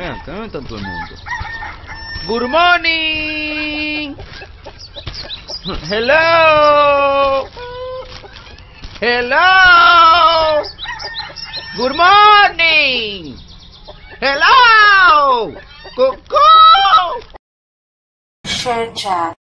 Ven, canta todo mundo. Good morning! Hello! Hello! Good morning! Hello! Cuckoo! Share chat.